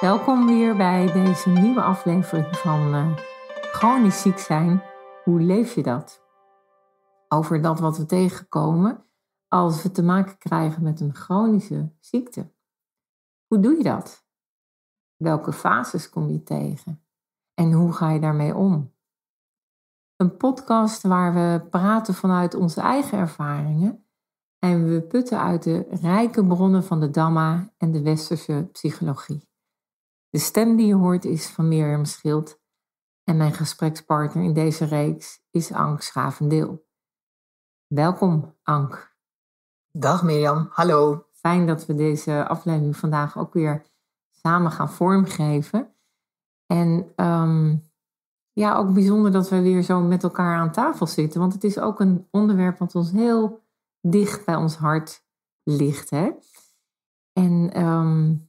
Welkom weer bij deze nieuwe aflevering van uh, Chronisch ziek zijn. Hoe leef je dat? Over dat wat we tegenkomen als we te maken krijgen met een chronische ziekte. Hoe doe je dat? Welke fases kom je tegen? En hoe ga je daarmee om? Een podcast waar we praten vanuit onze eigen ervaringen en we putten uit de rijke bronnen van de Dhamma en de westerse psychologie. De stem die je hoort is van Mirjam Schild en mijn gesprekspartner in deze reeks is Ank Schavendeel. Welkom, Ank. Dag Mirjam, hallo. Fijn dat we deze aflevering vandaag ook weer samen gaan vormgeven. En ehm, ja, ook bijzonder dat we weer zo met elkaar aan tafel zitten, want het is ook een onderwerp wat ons heel dicht bij ons hart ligt. Hè? En um,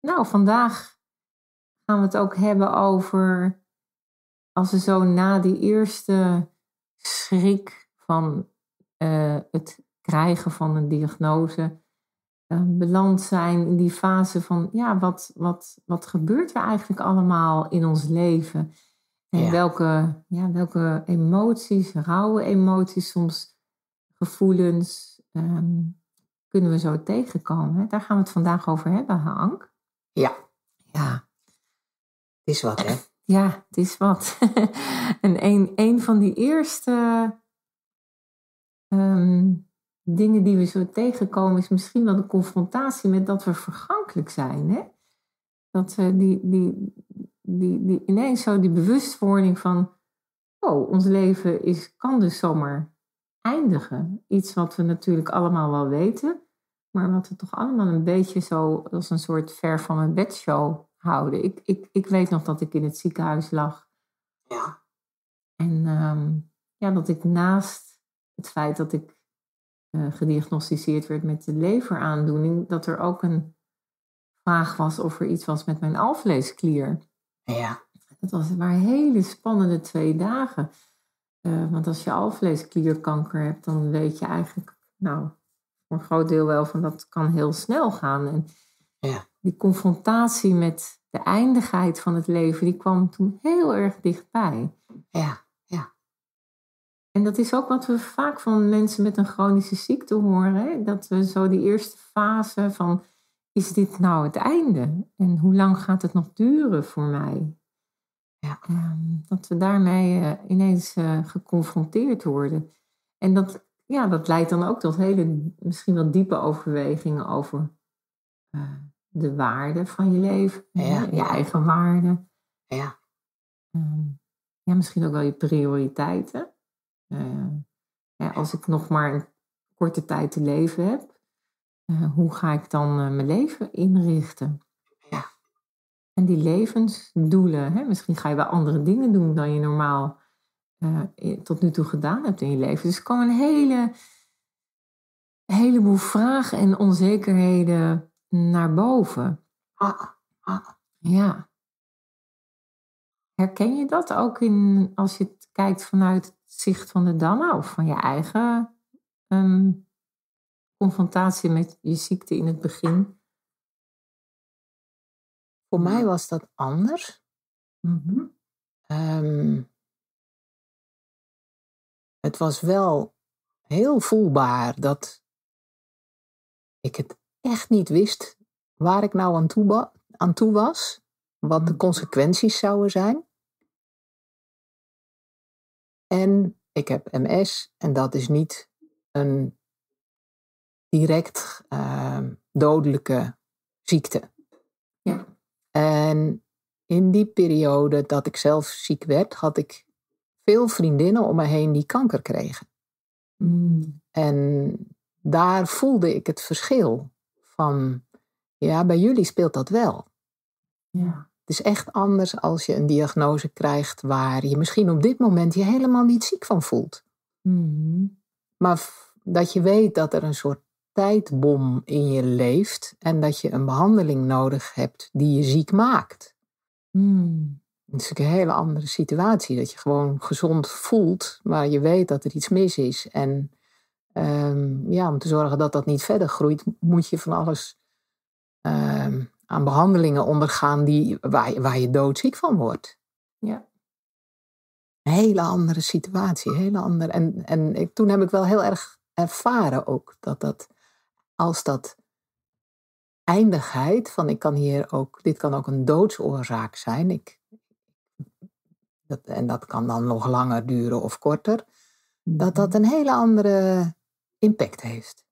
nou, vandaag gaan we het ook hebben over als we zo na die eerste schrik van uh, het krijgen van een diagnose uh, beland zijn in die fase van ja, wat, wat, wat gebeurt er eigenlijk allemaal in ons leven? En welke, ja, welke emoties, rauwe emoties, soms gevoelens um, kunnen we zo tegenkomen? Daar gaan we het vandaag over hebben, Hank. Ja. Ja. Het is wat, hè? Ja, het is wat. en een, een van die eerste ehm, dingen die we zo tegenkomen is misschien wel de confrontatie met dat we vergankelijk zijn. Hè? Dat we die, die, die, die, ineens zo die bewustwording van, oh, ons leven is, kan dus zomaar eindigen. Iets wat we natuurlijk allemaal wel weten. Maar wat we toch allemaal een beetje zo als een soort ver van mijn bedshow houden. Ik, ik, ik weet nog dat ik in het ziekenhuis lag. Ja. En ehm, ja, dat ik naast het feit dat ik uh, gediagnosticeerd werd met de leveraandoening, dat er ook een vraag was of er iets was met mijn alvleesklier. Ja. Dat was, waren hele spannende twee dagen. Uh, want als je alvleesklierkanker hebt, dan weet je eigenlijk, nou, een groot deel wel van dat kan heel snel gaan. En ja. die confrontatie met de eindigheid van het leven, die kwam toen heel erg dichtbij. Ja, ja. En dat is ook wat we vaak van mensen met een chronische ziekte horen. Hè? Dat we zo die eerste fase van, is dit nou het einde? En hoe lang gaat het nog duren voor mij? Ja. Ehm, dat we daarmee uh, ineens uh, geconfronteerd worden. En dat ja, dat leidt dan ook tot hele, misschien wel diepe overwegingen over uh, de waarde van je leven, ja, je eigen waarde. Ja. Um, ja, misschien ook wel je prioriteiten. Uh, ja, als ik nog maar een korte tijd te leven heb, uh, hoe ga ik dan mijn leven inrichten? Ja. En die levensdoelen, hè? misschien ga je wel andere dingen doen dan je normaal uh, tot nu toe gedaan hebt in je leven. Dus er komen een hele, heleboel vragen en onzekerheden naar boven. Ah, ah. Ja. Herken je dat ook in, als je het kijkt vanuit het zicht van de Dhamma of van je eigen um, confrontatie met je ziekte in het begin? Voor mij was dat anders. Mm -hmm. um, het was wel heel voelbaar dat ik het echt niet wist waar ik nou aan toe, aan toe was, wat de consequenties zouden zijn. En ik heb MS en dat is niet een direct uh, dodelijke ziekte. Ja. En in die periode dat ik zelf ziek werd, had ik veel vriendinnen om me heen die kanker kregen. Mm. En daar voelde ik het verschil van, ja, bij jullie speelt dat wel. Ja. Het is echt anders als je een diagnose krijgt waar je misschien op dit moment je helemaal niet ziek van voelt. Mm. Maar dat je weet dat er een soort tijdbom in je leeft en dat je een behandeling nodig hebt die je ziek maakt. Mm. Het is natuurlijk een hele andere situatie. Dat je gewoon gezond voelt, maar je weet dat er iets mis is. En um, ja, om te zorgen dat dat niet verder groeit, moet je van alles um, aan behandelingen ondergaan die, waar, je- waar je doodziek van wordt. Ja. Een hele andere situatie. Hele andere, en en ik, toen heb ik wel heel erg ervaren ook dat dat, als dat eindigheid van ik kan hier ook, dit kan ook een doodsoorzaak zijn. Ik, dat, en dat kan dan nog langer duren of korter. Dat dat een hele andere impact heeft.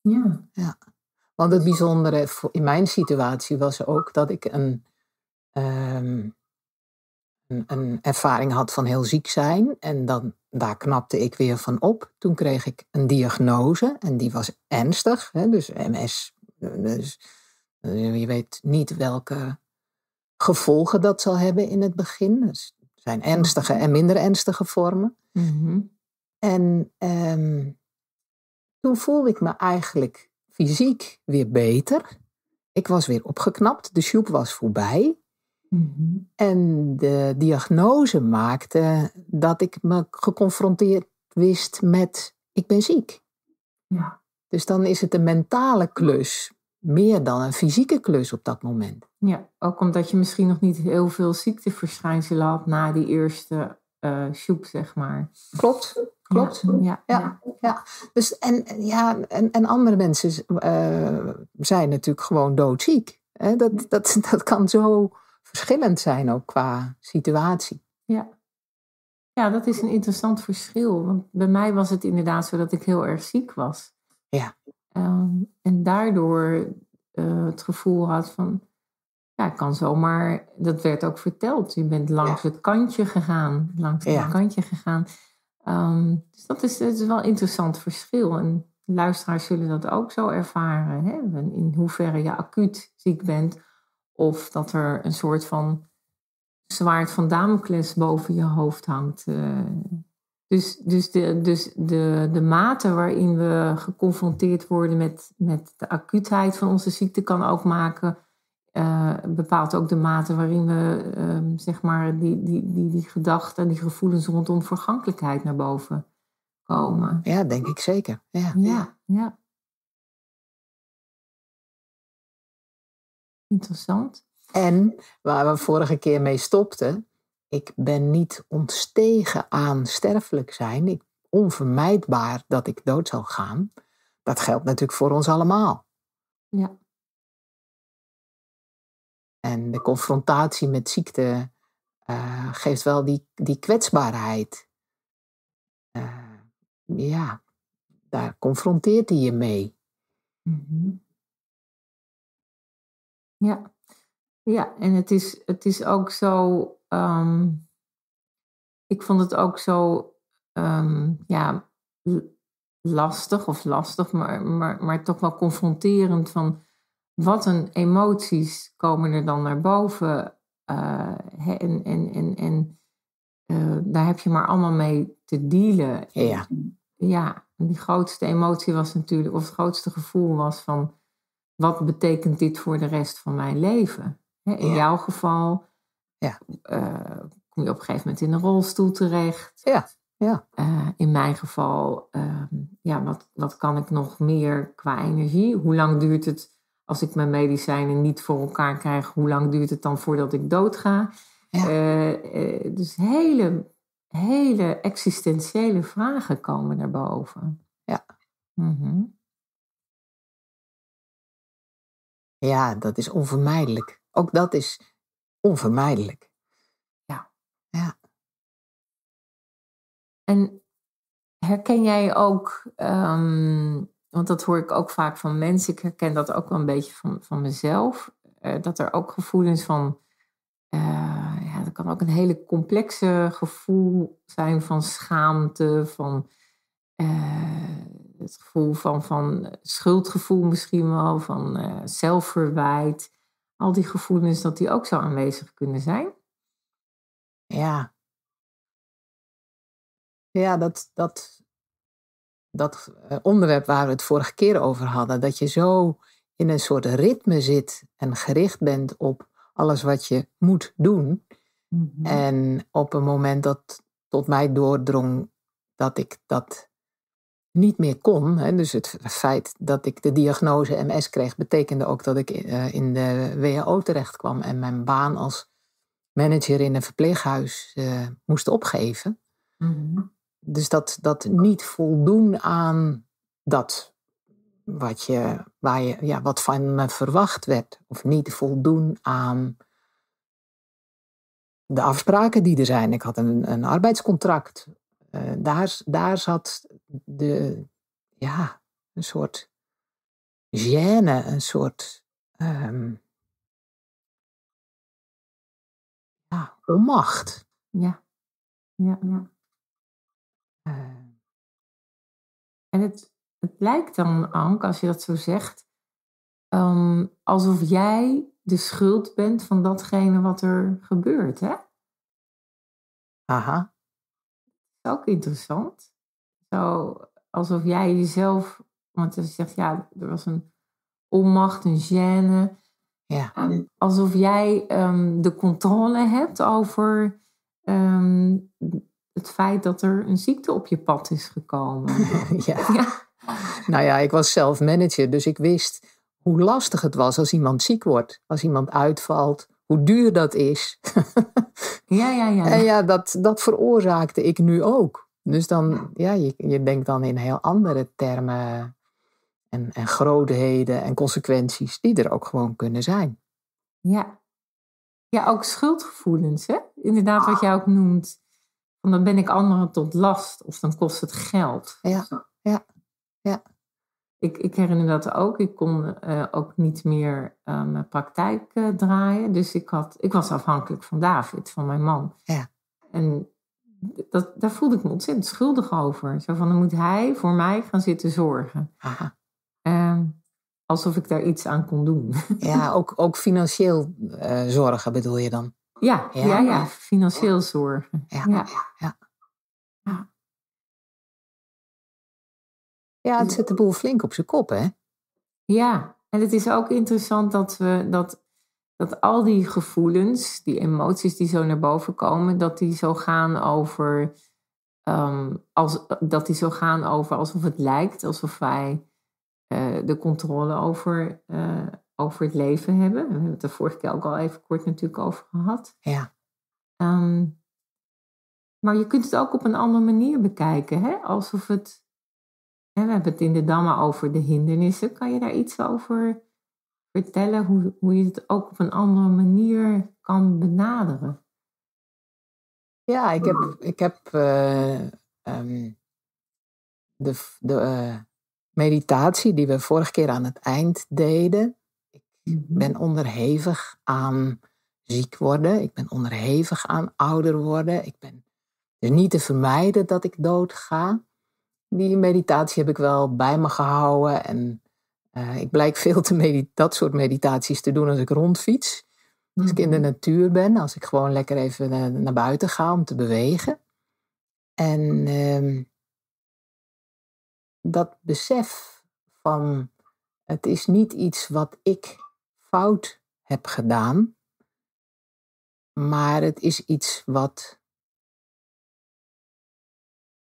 Ja. Want het bijzondere in mijn situatie was ook dat ik een, ehm, een, een ervaring had van heel ziek zijn. En dan, daar knapte ik weer van op. Toen kreeg ik een diagnose en die was ernstig. Hè, dus MS. Dus, eh, je weet niet welke gevolgen dat zal hebben in het begin. Dus zijn ernstige en minder ernstige vormen. Mhm. En ehm, toen voelde ik me eigenlijk fysiek weer beter. Ik was weer opgeknapt, de sjoep was voorbij. Mhm. En de diagnose maakte dat ik me geconfronteerd wist met ik ben ziek. Ja. Dus dan is het een mentale klus, meer dan een fysieke klus op dat moment. ja, ook omdat je misschien nog niet heel veel ziekteverschijnselen had na die eerste eh shoep, zeg maar. Klopt, klopt. Ja, ja, Ja. Dus, en, ja, en, en andere mensen eh, zijn natuurlijk gewoon doodziek. Hè? Dat, dat, dat kan zo verschillend zijn ook qua situatie. ja. Ja, dat is een interessant verschil. Want bij mij was het inderdaad zo dat ik heel erg ziek was. Ja. Ehm, en daardoor eh, het gevoel had van, ja, ik kan zomaar, dat werd ook verteld, je bent langs het kantje gegaan, langs Ja. het kantje gegaan. Ehm, dus dat is, dat is wel een interessant verschil. En luisteraars zullen dat ook zo ervaren. Hè? In hoeverre je acuut ziek bent, of dat er een soort van zwaard van Damocles boven je hoofd hangt. eh. Dus, dus, de, dus de, de mate waarin we geconfronteerd worden met, met de acuutheid van onze ziekte kan ook maken, eh, bepaalt ook de mate waarin we ehm, zeg maar die, die, die, die gedachten, die gevoelens rondom vergankelijkheid naar boven komen. Ja, denk ik zeker. Ja. Ja, ja. Interessant. En waar we vorige keer mee stopten, ik ben niet ontstegen aan sterfelijk zijn. Ik, onvermijdbaar dat ik dood zal gaan. Dat geldt natuurlijk voor ons allemaal. Ja. En de confrontatie met ziekte eh, geeft wel die, die kwetsbaarheid. Eh, ja, daar confronteert hij je mee. Mhm. Ja. Ja, en het is, het is ook zo. Ehm, ik vond het ook zo. ehm, ja, lastig of lastig, maar, maar, maar toch wel confronterend van. Wat een emoties komen er dan naar boven. eh, en en, en, en eh, daar heb je maar allemaal mee te dealen. Ja. Ja, en die grootste emotie was natuurlijk, of het grootste gevoel was van, wat betekent dit voor de rest van mijn leven? In Ja. jouw geval Ja. eh, kom je op een gegeven moment in een rolstoel terecht. Ja, ja. Eh, in mijn geval, ehm, ja, wat, wat kan ik nog meer qua energie? Hoe lang duurt het als ik mijn medicijnen niet voor elkaar krijg? Hoe lang duurt het dan voordat ik doodga? Ja. Eh, dus hele, hele existentiële vragen komen naar boven. Ja. Mhm. ja, dat is onvermijdelijk. Ook dat is onvermijdelijk. En herken jij ook, ehm, want dat hoor ik ook vaak van mensen, ik herken dat ook wel een beetje van, van mezelf, eh, dat er ook gevoelens van, eh, ja, dat kan ook een hele complexe gevoel zijn van schaamte, van eh, het gevoel van, van schuldgevoel misschien wel, van zelfverwijt. Al die gevoelens, dat die ook zo aanwezig kunnen zijn. Ja. Ja, dat, dat, dat eh, onderwerp waar we het vorige keer over hadden, dat je zo in een soort ritme zit en gericht bent op alles wat je moet doen. Mhm. En op een moment dat tot mij doordrong dat ik dat niet meer kon. Hè, dus het feit dat ik de diagnose MS kreeg, betekende ook dat ik eh, in de WHO terecht kwam en mijn baan als manager in een verpleeghuis uh, moest opgeven. Mhm. Dus dat, dat niet voldoen aan dat wat, je, waar je, ja, wat van me verwacht werd, of niet voldoen aan de afspraken die er zijn. Ik had een, een arbeidscontract. Uh, daar, daar zat de, ja, een soort gêne, een soort um, ja, onmacht. Ja, ja, ja. Uh, en het, het lijkt dan, Ank, als je dat zo zegt, um, alsof jij de schuld bent van datgene wat er gebeurt, hè? Aha. Is ook interessant. Zo, alsof jij jezelf, want je zegt ja, er was een onmacht, een gêne. Ja. Alsof jij um, de controle hebt over um, het feit dat er een ziekte op je pad is gekomen. ja. ja. Nou ja, ik was zelf manager, dus ik wist hoe lastig het was als iemand ziek wordt, als iemand uitvalt, hoe duur dat is. ja, ja, ja. En ja, dat, dat veroorzaakte ik nu ook. Dus dan, ja, je, je denkt dan in heel andere termen en, en grootheden en consequenties die er ook gewoon kunnen zijn. Ja. Ja, ook schuldgevoelens, hè? Inderdaad, wat jij ook noemt. Van dan ben ik anderen tot last of dan kost het geld. Ja, ja, ja ik, ik herinner dat ook. Ik kon uh, ook niet meer uh, mijn praktijk uh, draaien. Dus ik, had, ik was afhankelijk van David, van mijn man. Ja. En dat, daar voelde ik me ontzettend schuldig over. Zo van, dan moet hij voor mij gaan zitten zorgen. Aha. Ehm, alsof ik daar iets aan kon doen. Ja, ook, ook financieel zorgen bedoel je dan? Ja, ja, ja, ja financieel zorgen. ja. ja. ja. Ja, het zet de boel flink op zijn kop, hè? Ja, en het is ook interessant dat we dat, dat al die gevoelens, die emoties die zo naar boven komen, dat die zo gaan over. Um, als, dat die zo gaan over alsof het lijkt alsof wij uh, de controle over, uh, over het leven hebben. We hebben het er vorige keer ook al even kort natuurlijk over gehad. Ja. Um, maar je kunt het ook op een andere manier bekijken, hè? alsof het we hebben het in de Dammen over de hindernissen. Kan je daar iets over vertellen? Hoe, hoe je het ook op een andere manier kan benaderen? Ja, ik heb, ik heb uh, um, de, de uh, meditatie die we vorige keer aan het eind deden. Ik mhm. ben onderhevig aan ziek worden. Ik ben onderhevig aan ouder worden. Ik ben dus niet te vermijden dat ik dood ga die meditatie heb ik wel bij me gehouden. En uh, ik blijk veel te dat soort meditaties te doen als ik rondfiets. Als ik in de mhm. natuur ben, als ik gewoon lekker even naar, naar buiten ga om te bewegen. En uh, dat besef van het is niet iets wat ik fout heb gedaan, maar het is iets wat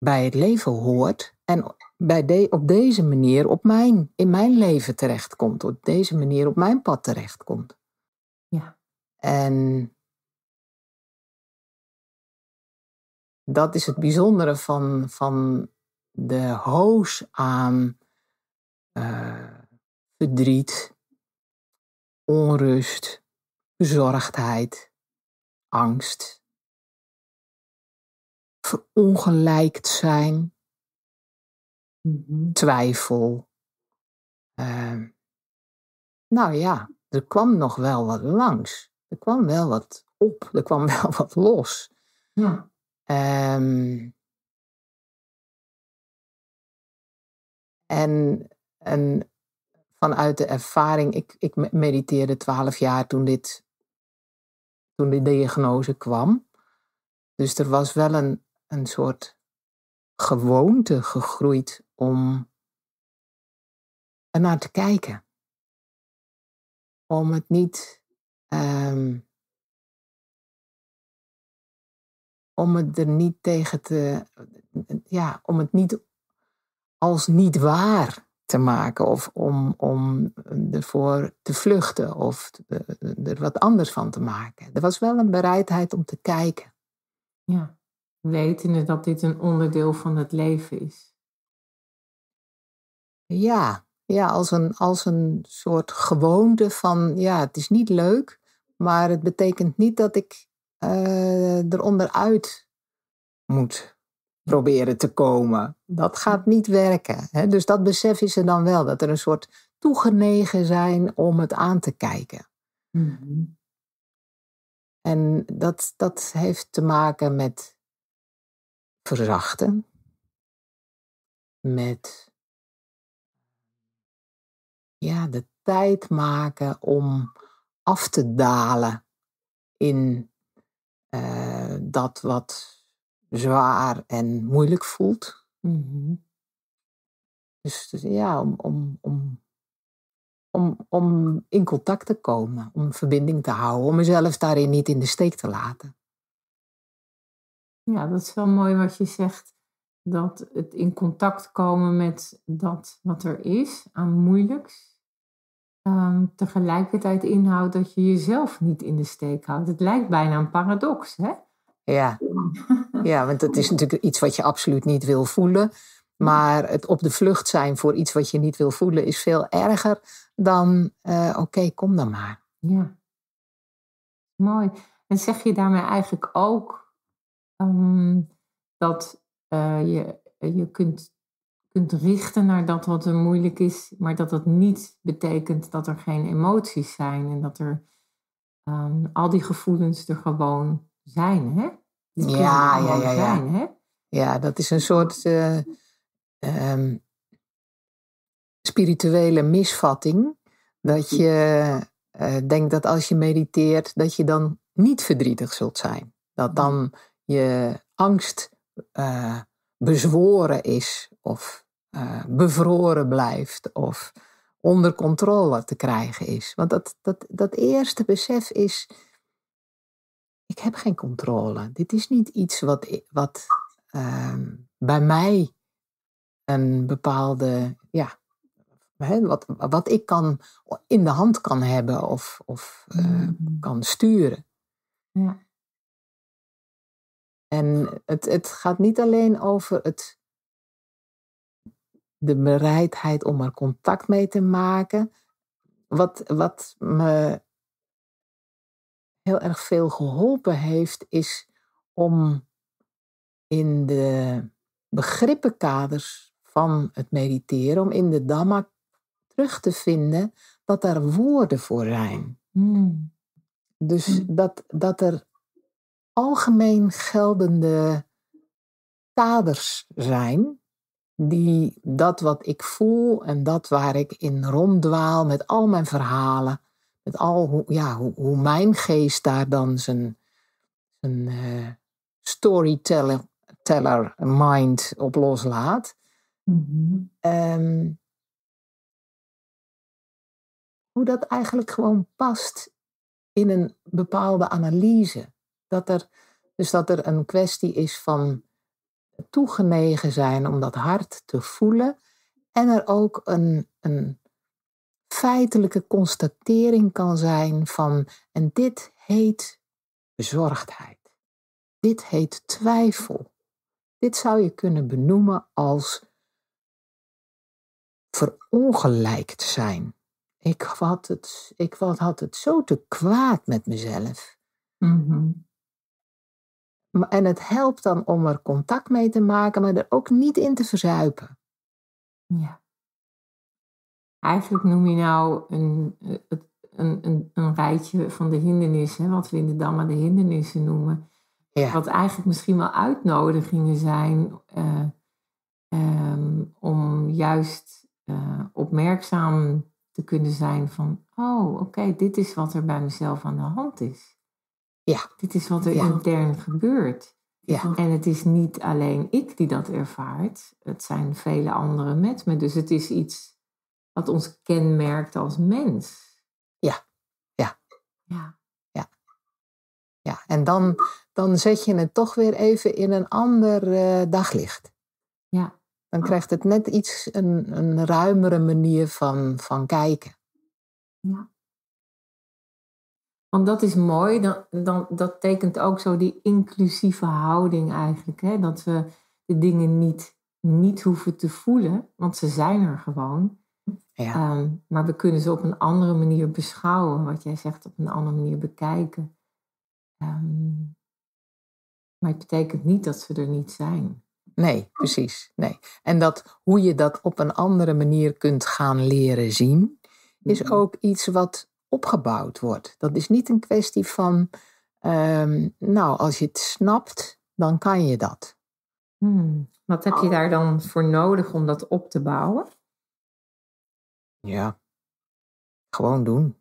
bij het leven hoort en bij de, op deze manier op mijn, in mijn leven terechtkomt, op deze manier op mijn pad terechtkomt. Ja. En dat is het bijzondere van, van de hoos aan uh, verdriet, onrust, bezorgdheid, angst, verongelijkt zijn, mhm. twijfel. Uh, nou ja, er kwam nog wel wat langs. Er kwam wel wat op, er kwam wel wat los. Ja. Um, en, en vanuit de ervaring, ik, ik mediteerde twaalf jaar toen, dit, toen de diagnose kwam. Dus er was wel een, een soort gewoonte gegroeid om er naar te kijken. Om het niet. Um, om het er niet tegen te. Ja, om het niet als niet waar te maken of om, om ervoor te vluchten of er wat anders van te maken. Er was wel een bereidheid om te kijken. Ja, wetende dat dit een onderdeel van het leven is. Ja, ja als, een, als een soort gewoonte van, ja, het is niet leuk, maar het betekent niet dat ik uh, eronder uit moet proberen te komen. Dat gaat niet werken. Hè? Dus dat besef is er dan wel, dat er een soort toegenegen zijn om het aan te kijken. Mhm. En dat, dat heeft te maken met verzachten, met ja, de tijd maken om af te dalen in uh, dat wat zwaar en moeilijk voelt. Mhm. dus, dus, ja, om, om, om, om, om in contact te komen, om verbinding te houden, om mezelf daarin niet in de steek te laten. Ja, dat is wel mooi wat je zegt. Dat het in contact komen met dat wat er is aan moeilijks. Um, tegelijkertijd inhoudt dat je jezelf niet in de steek houdt. Het lijkt bijna een paradox, hè? Ja. ja, want het is natuurlijk iets wat je absoluut niet wil voelen. Maar het op de vlucht zijn voor iets wat je niet wil voelen is veel erger dan uh, oké, kom dan maar. Ja, mooi. En zeg je daarmee eigenlijk ook um, dat uh, je, je kunt, kunt richten naar dat wat er moeilijk is, maar dat dat niet betekent dat er geen emoties zijn en dat er um, al die gevoelens er gewoon zijn, hè? ja, ja, ja, ja. hè? Ja, dat is een soort uh, um, spirituele misvatting. Dat je uh, denkt dat als je mediteert, dat je dan niet verdrietig zult zijn. Dat dan je angst uh, bezworen is of bevroren blijft of onder controle te krijgen is. Want dat, dat, dat eerste besef is ik heb geen controle. Dit is niet iets wat, wat ehm, bij mij een bepaalde, ja, wat, wat ik kan in de hand kan hebben of, of uh, kan sturen. Ja. En het, het gaat niet alleen over het, de bereidheid om er contact mee te maken. Wat, wat me heel erg veel geholpen heeft, is om in de begrippenkaders van het mediteren, om in de Dhamma terug te vinden dat daar woorden voor zijn. Hmm. Dus hmm. dat, dat er algemeen geldende kaders zijn die dat wat ik voel en dat waar ik in ronddwaal met al mijn verhalen, met al hoe, ja, hoe, hoe mijn geest daar dan zijn, zijn uh, storyteller teller mind op loslaat. Mm hoe dat eigenlijk gewoon past in een bepaalde analyse. Dat er, dus dat er een kwestie is van toegenegen zijn om dat hart te voelen. En er ook een, een feitelijke constatering kan zijn van, en dit heet bezorgdheid. Dit heet twijfel. Dit zou je kunnen benoemen als verongelijkt zijn. Ik had het, ik had het zo te kwaad met mezelf. Mm En het helpt dan om er contact mee te maken, maar er ook niet in te verzuipen. Ja. Eigenlijk noem je nou een, een, een, een rijtje van de hindernissen, wat we in de Dhamma de hindernissen noemen. Ja. Wat eigenlijk misschien wel uitnodigingen zijn uh, um, om juist uh, opmerkzaam te kunnen zijn van, oh oké, dit is wat er bij mezelf aan de hand is. Ja. Dit is wat er intern gebeurt. Ja. En het is niet alleen ik die dat ervaart, het zijn vele anderen met me. Dus het is iets wat ons kenmerkt als mens. Ja, ja. Ja. Ja, ja. en dan, dan zet je het toch weer even in een ander uh, daglicht. Ja. Dan krijgt het net iets een, een ruimere manier van, van kijken. Ja. Want dat is mooi, dan, dan, dat tekent ook zo die inclusieve houding eigenlijk. Hè? Dat we de dingen niet, niet hoeven te voelen, want ze zijn er gewoon. Ja. Ehm, maar we kunnen ze op een andere manier beschouwen, wat jij zegt, op een andere manier bekijken. Ehm, maar het betekent niet dat ze er niet zijn. Nee, precies. Nee. En dat hoe je dat op een andere manier kunt gaan leren zien, is mhm. ook iets wat opgebouwd wordt. Dat is niet een kwestie van, ehm, nou, als je het snapt, dan kan je dat. Hmm. Wat heb je daar dan voor nodig om dat op te bouwen? Ja, gewoon doen.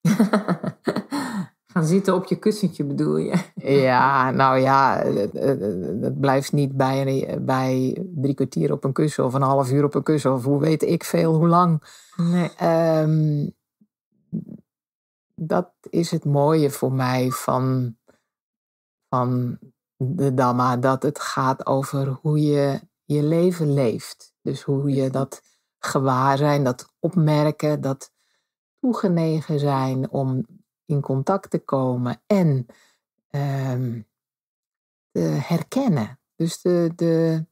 Gaan zitten op je kussentje bedoel je? Ja, nou ja, het, blijft niet bij, bij drie kwartier op een kussen of een half uur op een kussen of hoe weet ik veel hoe lang. Nee. Ehm, dat is het mooie voor mij van, van de Dhamma, dat het gaat over hoe je je leven leeft. Dus hoe je dat gewaar zijn, dat opmerken, dat toegenegen zijn om in contact te komen en um, te herkennen. Dus de, de,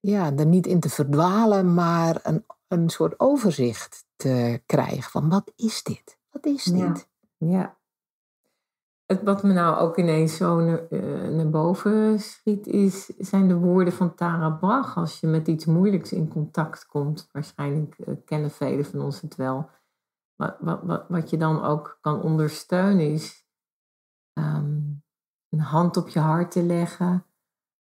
ja, er niet in te verdwalen, maar een, een soort overzicht te krijgen van wat is dit? Wat is dit? Ja. Het, wat me nou ook ineens zo naar, uh, naar boven schiet, is, zijn de woorden van Tara Brach. Als je met iets moeilijks in contact komt, waarschijnlijk uh, kennen velen van ons het wel. Wat, wat, wat, wat je dan ook kan ondersteunen is um, een hand op je hart te leggen.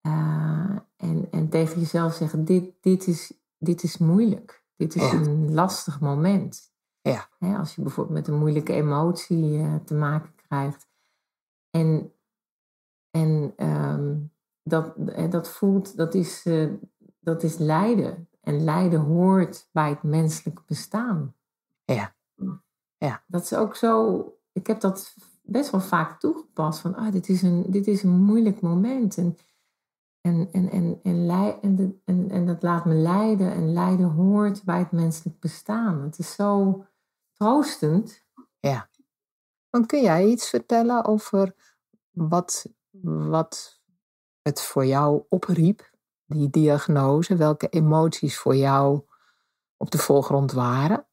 Uh, en, en tegen jezelf zeggen, dit, dit, is, dit is moeilijk. Dit is een lastig moment. Ja. als je bijvoorbeeld met een moeilijke emotie uh, te maken krijgt. En, en um, dat, dat voelt, dat is, uh, dat is lijden. En lijden hoort bij het menselijk bestaan. Ja. ja. Dat is ook zo, ik heb dat best wel vaak toegepast. Van, ah, dit is een, dit is een moeilijk moment. En, en, en, en, en, en, en, en dat laat me lijden. En lijden hoort bij het menselijk bestaan. Het is zo troostend. Ja. Want kun jij iets vertellen over wat, wat het voor jou opriep, die diagnose? Welke emoties voor jou op de voorgrond waren?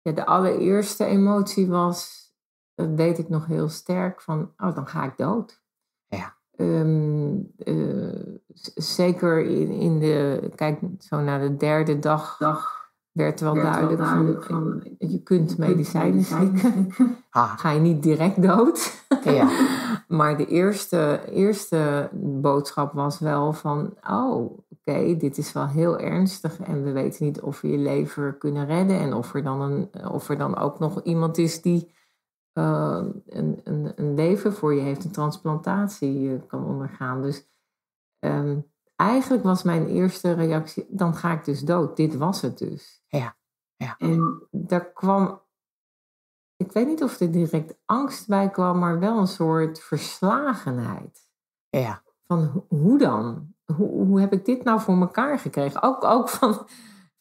Ja, de allereerste emotie was, dat weet ik nog heel sterk, van oh, dan ga ik dood. Ja. Ehm, eh, zeker in, in de, kijk zo naar de derde dag, dag werd wel duidelijk, van, je kunt medicijnen slikken. Ga je niet direct dood. Ja. maar de eerste, eerste boodschap was wel van, oh, oké, dit is wel heel ernstig en we weten niet of we je lever kunnen redden en of er dan, een, of er dan ook nog iemand is die uh, een, een, een leven voor je heeft, een transplantatie kan ondergaan. Dus um, eigenlijk was mijn eerste reactie, dan ga ik dus dood. Dit was het dus. Ja. ja. En daar kwam, ik weet niet of er direct angst bij kwam, maar wel een soort verslagenheid. Ja. Van hoe dan? Hoe, hoe heb ik dit nou voor elkaar gekregen? Ook, ook van,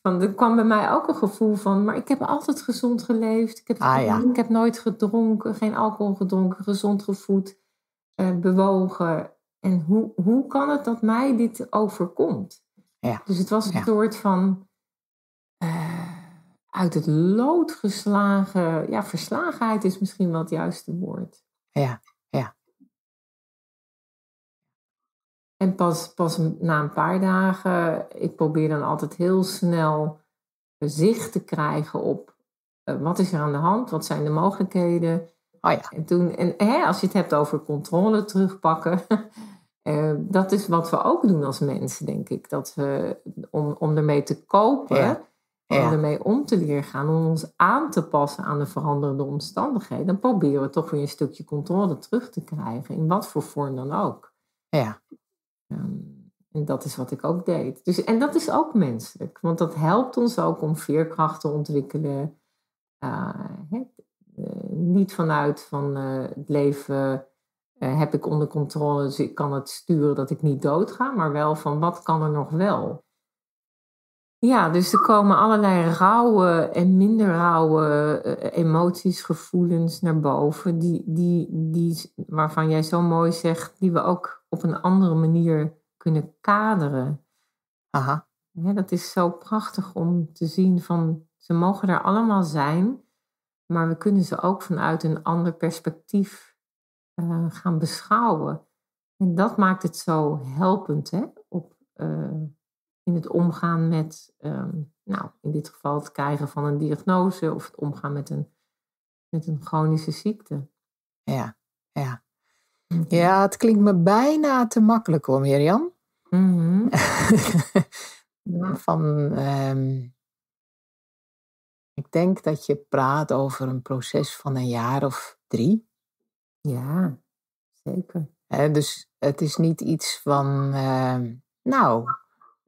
van, er kwam bij mij ook een gevoel van, maar ik heb altijd gezond geleefd. Ik heb, ah, ja. ik heb nooit gedronken, geen alcohol gedronken, gezond gevoed, eh, bewogen. En hoe, hoe kan het dat mij dit overkomt? Ja. Dus het was een soort van uh, uit het lood geslagen, ja, verslagenheid is misschien wel het juiste woord. Ja, ja. En pas, pas na een paar dagen, ik probeer dan altijd heel snel zicht te krijgen op uh, wat is er aan de hand, wat zijn de mogelijkheden. Oh ja. En, toen, en hè, als je het hebt over controle terugpakken, Uh, dat is wat we ook doen als mensen, denk ik. Dat we, om, om ermee te kopen, ja. om ermee om te leren gaan, om ons aan te passen aan de veranderende omstandigheden, dan proberen we toch weer een stukje controle terug te krijgen, in wat voor vorm dan ook. Ja. Um, en dat is wat ik ook deed. Dus, en dat is ook menselijk, want dat helpt ons ook om veerkracht te ontwikkelen. Uh, he, uh, niet vanuit van het leven eh, heb ik onder controle, dus ik kan het sturen dat ik niet doodga, maar wel van wat kan er nog wel. Ja, dus er komen allerlei rauwe en minder rauwe eh, emoties, gevoelens naar boven, die, die, die, waarvan jij zo mooi zegt, die we ook op een andere manier kunnen kaderen. Aha. Ja, dat is zo prachtig om te zien van ze mogen er allemaal zijn, maar we kunnen ze ook vanuit een ander perspectief uh, gaan beschouwen. En dat maakt het zo helpend hè, op, uh, in het omgaan met, um, nou, in dit geval het krijgen van een diagnose of het omgaan met een, met een chronische ziekte. Ja, ja. Ja, het klinkt me bijna te makkelijk hoor, Mirjam. Mm -hmm. Van, um, ik denk dat je praat over een proces van een jaar of drie. Ja, zeker. Dus het is niet iets van, uh, nou,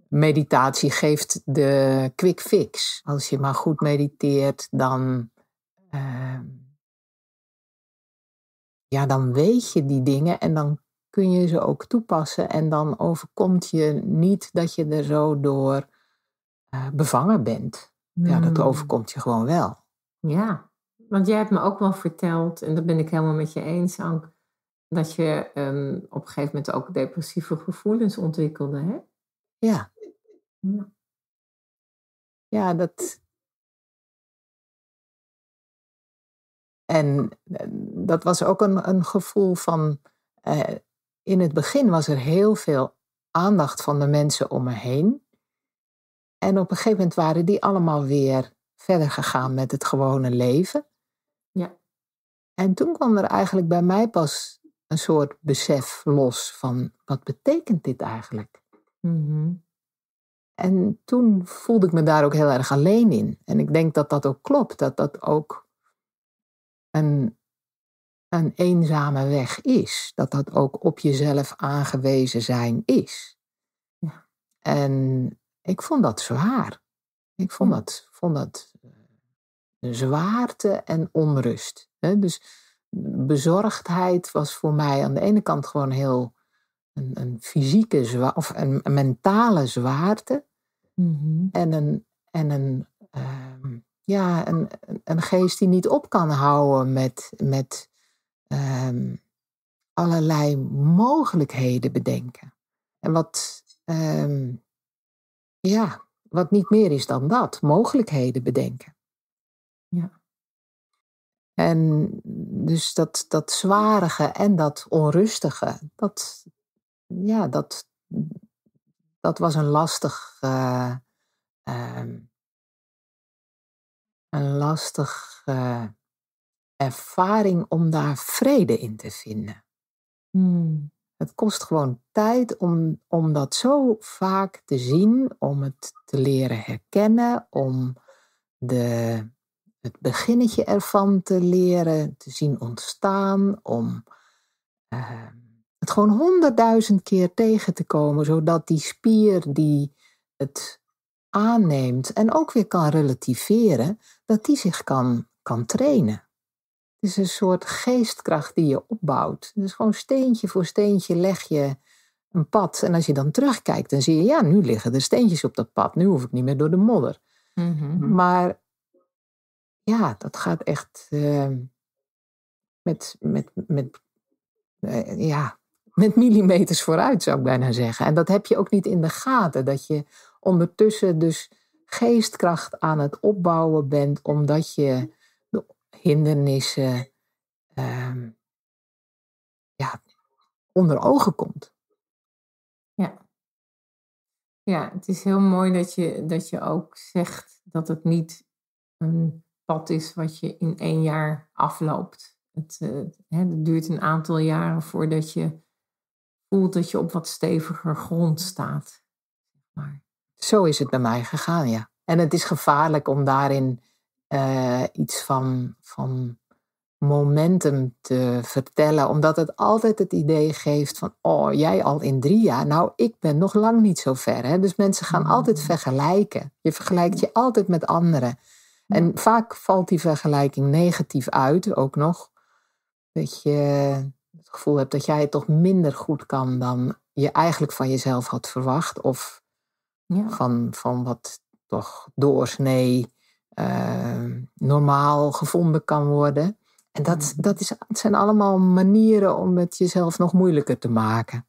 meditatie geeft de quick fix. Als je maar goed mediteert, dan, uh, ja, dan weet je die dingen en dan kun je ze ook toepassen. En dan overkomt je niet dat je er zo door uh, bevangen bent. Ja, dat overkomt je gewoon wel. Ja, want jij hebt me ook wel verteld, en dat ben ik helemaal met je eens, Ank, dat je um, op een gegeven moment ook depressieve gevoelens ontwikkelde, hè? Ja. Ja, dat. En dat was ook een, een gevoel van. Uh, in het begin was er heel veel aandacht van de mensen om me heen. En op een gegeven moment waren die allemaal weer verder gegaan met het gewone leven. En toen kwam er eigenlijk bij mij pas een soort besef los van wat betekent dit eigenlijk? Mm-hmm. En toen voelde ik me daar ook heel erg alleen in. En ik denk dat dat ook klopt, dat dat ook een, een eenzame weg is. Dat dat ook op jezelf aangewezen zijn is. Ja. En ik vond dat zwaar. Ik vond dat, vond dat uh, zwaarte en onrust. Hè? Dus bezorgdheid was voor mij aan de ene kant gewoon heel een, een fysieke zwa of een, een, mentale zwaarte. Mm-hmm. En een, en een, uh, ja, een, een geest die niet op kan houden met, met uh, allerlei mogelijkheden bedenken. En wat, uh, ja, wat niet meer is dan dat, mogelijkheden bedenken. Ja. En dus dat, dat zwarige en dat onrustige, dat, ja, dat, dat was een lastig, uh, uh, een lastig uh, ervaring om daar vrede in te vinden. Mm. Het kost gewoon tijd om, om dat zo vaak te zien, om het te leren herkennen, om de, het beginnetje ervan te leren, te zien ontstaan, om uh, het gewoon honderdduizend keer tegen te komen, zodat die spier die het aanneemt en ook weer kan relativeren, dat die zich kan, kan trainen. Het is een soort geestkracht die je opbouwt. Dus gewoon steentje voor steentje leg je een pad. En als je dan terugkijkt, dan zie je, ja, nu liggen er steentjes op dat pad. Nu hoef ik niet meer door de modder. Mm-hmm. Maar ja, dat gaat echt uh, met, met, met, uh, ja, met millimeters vooruit, zou ik bijna zeggen. En dat heb je ook niet in de gaten. Dat je ondertussen dus geestkracht aan het opbouwen bent, omdat je de hindernissen uh, ja, onder ogen komt. Ja. Ja, het is heel mooi dat je, dat je ook zegt dat het niet een pad is wat je in één jaar afloopt. Het, uh, hè, het duurt een aantal jaren voordat je voelt dat je op wat steviger grond staat. Maar. Zo is het bij mij gegaan, ja. En het is gevaarlijk om daarin uh, iets van, van momentum te vertellen, omdat het altijd het idee geeft van, oh, jij al in drie jaar, nou, ik ben nog lang niet zo ver. Hè? Dus mensen gaan Mm. altijd vergelijken. Je vergelijkt je altijd met anderen. En vaak valt die vergelijking negatief uit, ook nog. Dat je, het gevoel hebt dat jij het toch minder goed kan dan je eigenlijk van jezelf had verwacht. Of Ja. van, van wat toch doorsnee eh, normaal gevonden kan worden. En dat, dat is, het zijn allemaal manieren om het jezelf nog moeilijker te maken.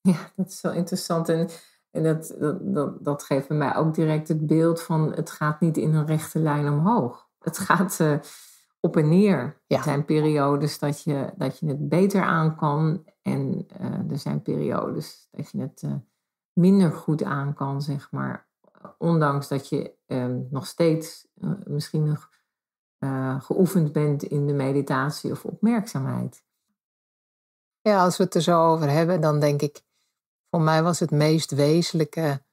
Ja, dat is wel interessant. En, en dat, dat, dat, dat geeft bij mij ook direct het beeld van het gaat niet in een rechte lijn omhoog. Het gaat eh, op en neer. Ja. Er zijn periodes dat je, dat je het beter aan kan. En eh, er zijn periodes dat je het eh, minder goed aan kan, zeg maar. Ondanks dat je eh, nog steeds misschien nog geoefend bent in de meditatie of opmerkzaamheid. Ja, als we het er zo over hebben, dan denk ik, voor mij was het meest wezenlijke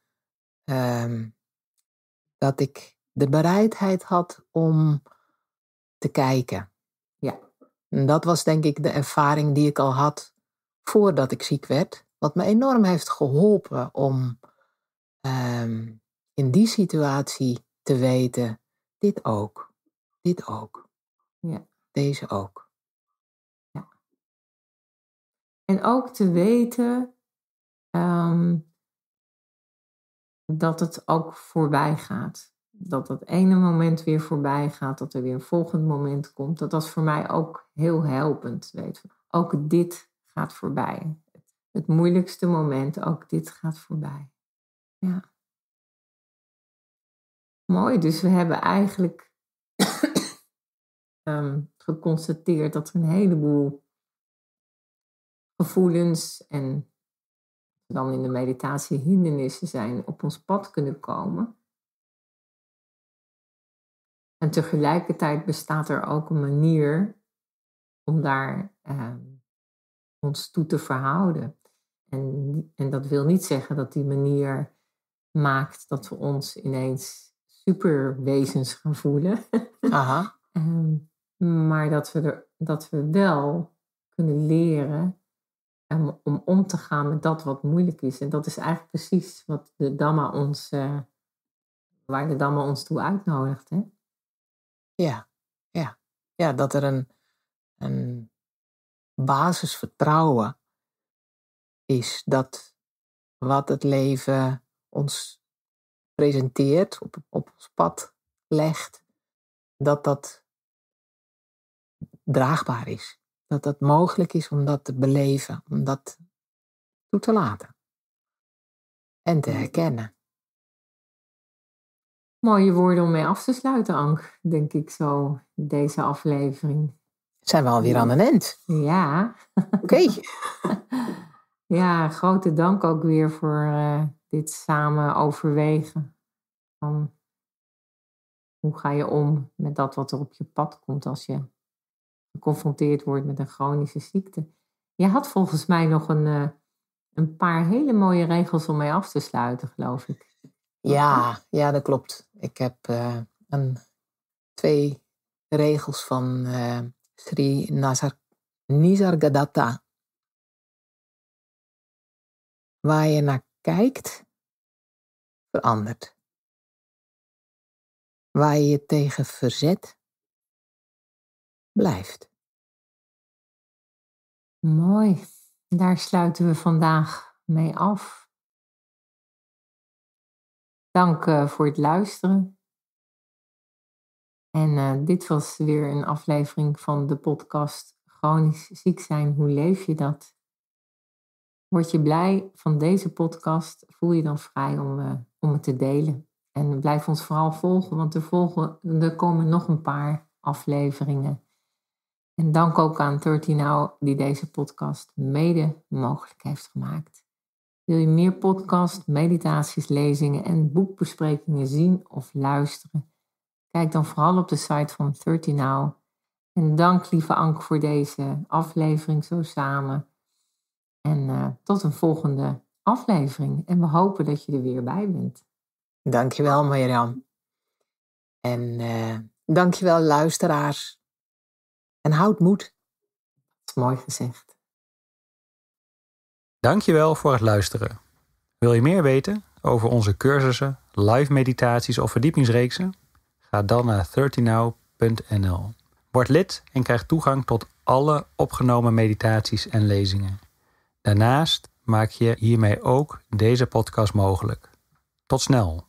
ehm, dat ik de bereidheid had om te kijken. Ja. En dat was denk ik de ervaring die ik al had voordat ik ziek werd. Wat me enorm heeft geholpen om ehm, in die situatie te weten, dit ook, dit ook, Ja. deze ook. En ook te weten ehm, dat het ook voorbij gaat. Dat dat ene moment weer voorbij gaat, dat er weer een volgend moment komt. Dat was voor mij ook heel helpend. Weet. Ook dit gaat voorbij. Het moeilijkste moment, ook dit gaat voorbij. Ja. Mooi, dus we hebben eigenlijk ehm, geconstateerd dat er een heleboel gevoelens en dan in de meditatie hindernissen zijn op ons pad kunnen komen. En tegelijkertijd bestaat er ook een manier om daar eh, ons toe te verhouden. En, en dat wil niet zeggen dat die manier maakt dat we ons ineens superwezens gaan voelen. Aha. Ehm, maar dat we, er, dat we wel kunnen leren om, om te gaan met dat wat moeilijk is. En dat is eigenlijk precies wat de Dhamma ons, eh, waar de Dhamma ons toe uitnodigt. Hè? Ja, ja. ja dat er een, een basisvertrouwen is dat wat het leven ons presenteert, op, op ons pad legt, dat dat draagbaar is. Dat het mogelijk is om dat te beleven, om dat toe te laten. En te herkennen. Mooie woorden om mee af te sluiten, Ank, denk ik zo, deze aflevering. Zijn we alweer aan een eind? Ja. Oké. ja, grote dank ook weer voor uh, dit samen overwegen. Van hoe ga je om met dat wat er op je pad komt als je geconfronteerd wordt met een chronische ziekte. Je had volgens mij nog een, uh, een paar hele mooie regels om mee af te sluiten, geloof ik. Ja, ja dat klopt. Ik heb uh, een, twee regels van uh, Sri Nazar, Nisargadatta. Waar je naar kijkt, verandert. Waar je je tegen verzet, blijft. Mooi. Daar sluiten we vandaag mee af. Dank uh, voor het luisteren. En uh, dit was weer een aflevering van de podcast Chronisch ziek zijn, hoe leef je dat? Word je blij van deze podcast? Voel je dan vrij om, uh, om het te delen. En blijf ons vooral volgen, want er, er komen nog een paar afleveringen. En dank ook aan 13 Now die deze podcast mede mogelijk heeft gemaakt. Wil je meer podcast, meditaties, lezingen en boekbesprekingen zien of luisteren? Kijk dan vooral op de site van 13 Now. En dank lieve Anke voor deze aflevering zo samen. En uh, tot een volgende aflevering. En we hopen dat je er weer bij bent. Dankjewel Mirjam. En uh, dankjewel luisteraars. En houd moed. Dat is mooi gezegd. Dankjewel voor het luisteren. Wil je meer weten over onze cursussen, live meditaties of verdiepingsreeksen? Ga dan naar 13now.nl. Word lid en krijg toegang tot alle opgenomen meditaties en lezingen. Daarnaast maak je hiermee ook deze podcast mogelijk. Tot snel!